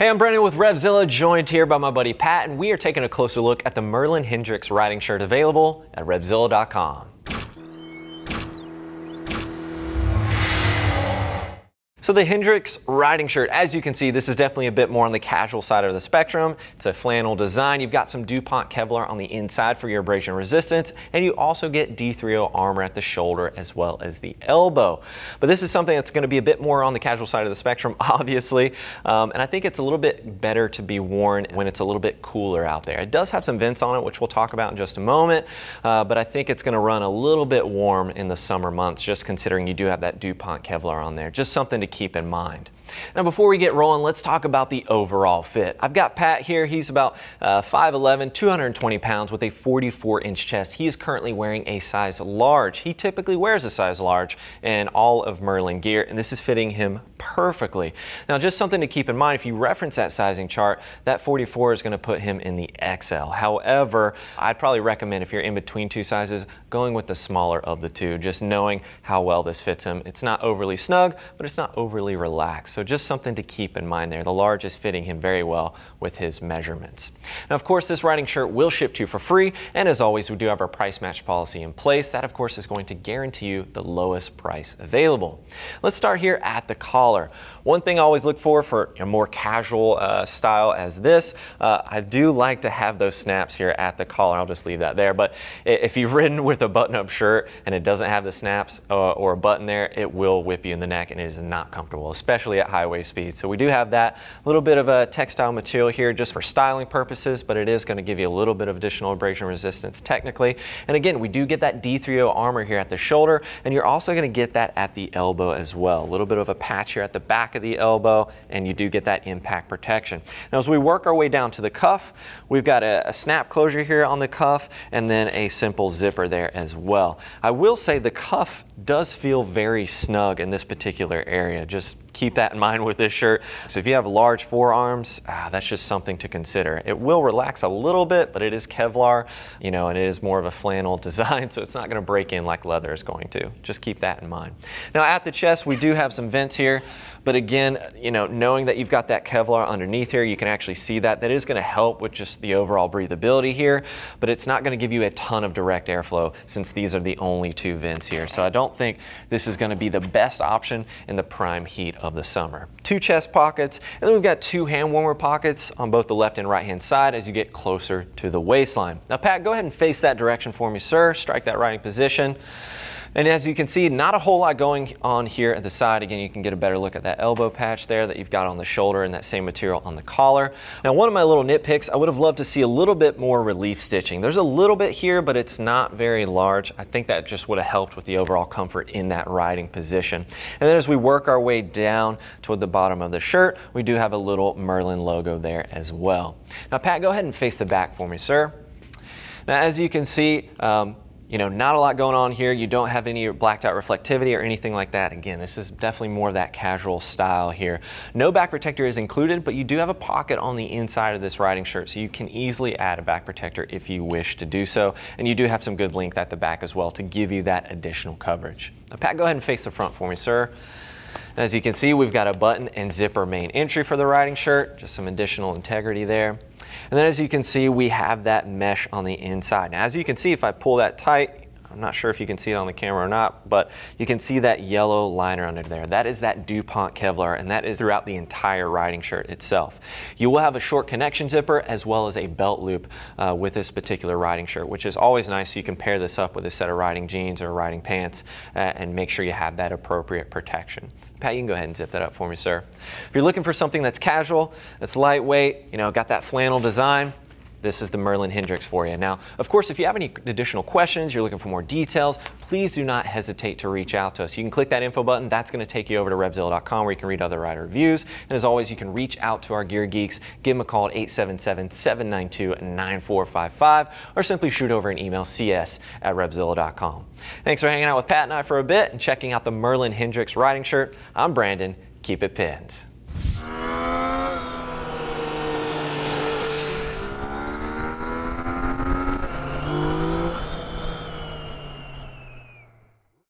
Hey, I'm Brandon with Revzilla, joined here by my buddy Pat, and we are taking a closer look at the Merlin Hendrix riding shirt available at Revzilla.com. So the Hendrix riding shirt, as you can see, this is definitely a bit more on the casual side of the spectrum. It's a flannel design. You've got some DuPont Kevlar on the inside for your abrasion resistance, and you also get D3O armor at the shoulder as well as the elbow. But this is something that's going to be a bit more on the casual side of the spectrum, obviously, um, and I think it's a little bit better to be worn when it's a little bit cooler out there. It does have some vents on it, which we'll talk about in just a moment, uh, but I think it's going to run a little bit warm in the summer months, just considering you do have that DuPont Kevlar on there. Just something to keep in mind. Now before we get rolling, let's talk about the overall fit. I've got Pat here. He's about uh, 5'11", 220 pounds with a 44 inch chest. He is currently wearing a size large. He typically wears a size large in all of Merlin gear, and this is fitting him perfectly. Now just something to keep in mind, if you reference that sizing chart, that 44 is going to put him in the XL. However, I'd probably recommend if you're in between two sizes, going with the smaller of the two, just knowing how well this fits him. It's not overly snug, but it's not overly relaxed. So so just something to keep in mind there. The large is fitting him very well with his measurements. Now, of course, this riding shirt will ship to you for free. And as always, we do have our price match policy in place. That, of course, is going to guarantee you the lowest price available. Let's start here at the collar. One thing I always look for for a more casual uh, style as this, uh, I do like to have those snaps here at the collar. I'll just leave that there. But if you've ridden with a button-up shirt and it doesn't have the snaps uh, or a button there, it will whip you in the neck and it is not comfortable, especially at highway speed. So we do have that little bit of a textile material here just for styling purposes, but it is going to give you a little bit of additional abrasion resistance technically. And again, we do get that D3O armor here at the shoulder, and you're also going to get that at the elbow as well. A little bit of a patch here at the back of the elbow, and you do get that impact protection. Now, as we work our way down to the cuff, we've got a, a snap closure here on the cuff, and then a simple zipper there as well. I will say the cuff does feel very snug in this particular area. Just keep that in mind with this shirt. So if you have large forearms, ah, that's just something to consider. It will relax a little bit, but it is Kevlar, you know, and it is more of a flannel design, so it's not gonna break in like leather is going to. Just keep that in mind. Now at the chest, we do have some vents here, but again, you know, knowing that you've got that Kevlar underneath here, you can actually see that. That is gonna help with just the overall breathability here, but it's not gonna give you a ton of direct airflow since these are the only two vents here. So I don't think this is gonna be the best option in the prime heat of the summer. Two chest pockets, and then we've got two hand warmer pockets on both the left and right hand side as you get closer to the waistline. Now Pat, go ahead and face that direction for me, sir. Strike that riding position. And as you can see, not a whole lot going on here at the side. Again, you can get a better look at that elbow patch there that you've got on the shoulder and that same material on the collar. Now, one of my little nitpicks, I would have loved to see a little bit more relief stitching. There's a little bit here, but it's not very large. I think that just would have helped with the overall comfort in that riding position. And then as we work our way down toward the bottom of the shirt, we do have a little Merlin logo there as well. Now, Pat, go ahead and face the back for me, sir. Now, as you can see, um, you know, not a lot going on here. You don't have any blacked out reflectivity or anything like that. Again, this is definitely more of that casual style here. No back protector is included, but you do have a pocket on the inside of this riding shirt, so you can easily add a back protector if you wish to do so. And you do have some good length at the back as well to give you that additional coverage. Now, Pat, go ahead and face the front for me, sir. As you can see, we've got a button and zipper main entry for the riding shirt, just some additional integrity there. And then as you can see, we have that mesh on the inside. Now, as you can see, if I pull that tight, I'm not sure if you can see it on the camera or not, but you can see that yellow liner under there. That is that DuPont Kevlar, and that is throughout the entire riding shirt itself. You will have a short connection zipper as well as a belt loop uh, with this particular riding shirt, which is always nice. So you can pair this up with a set of riding jeans or riding pants uh, and make sure you have that appropriate protection. Pat, you can go ahead and zip that up for me, sir. If you're looking for something that's casual, that's lightweight, you know, got that flannel design, this is the Merlin Hendrix for you. Now, of course, if you have any additional questions, you're looking for more details, please do not hesitate to reach out to us. You can click that info button. That's going to take you over to RevZilla.com where you can read other rider reviews. And as always, you can reach out to our gear geeks, give them a call at 877-792-9455 or simply shoot over an email cs at RevZilla.com. Thanks for hanging out with Pat and I for a bit and checking out the Merlin Hendrix riding shirt. I'm Brandon. Keep it pinned.